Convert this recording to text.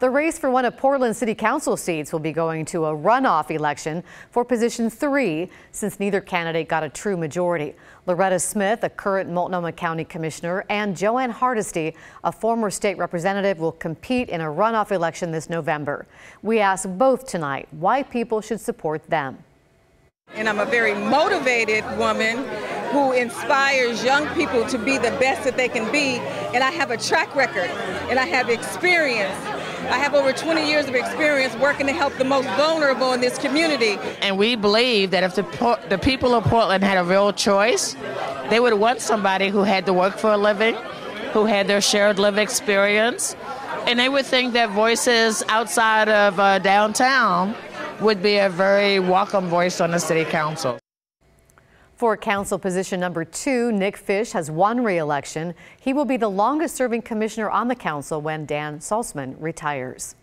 The race for one of Portland City Council seats will be going to a runoff election for position three since neither candidate got a true majority. Loretta Smith, a current Multnomah County Commissioner, and Jo Ann Hardesty, a former state representative, will compete in a runoff election this November. We asked both tonight why people should support them. And I'm a very motivated woman who inspires young people to be the best that they can be. And I have a track record and I have experience. I have over 20 years of experience working to help the most vulnerable in this community. And we believe that if the, the people of Portland had a real choice, they would want somebody who had to work for a living, who had their shared lived experience, and they would think that voices outside of uh, downtown would be a very welcome voice on the city council. For council position number two, Nick Fish has won re-election. He will be the longest serving commissioner on the council when Dan Saltzman retires.